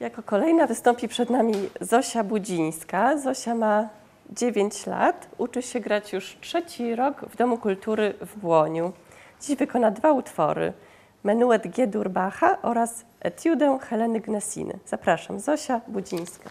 Jako kolejna wystąpi przed nami Zosia Budzińska. Zosia ma 9 lat, uczy się grać już trzeci rok w Domu Kultury w Błoniu. Dziś wykona dwa utwory, Menuet G. Durbacha oraz Etiudę Heleny Gnesiny. Zapraszam, Zosia Budzińska.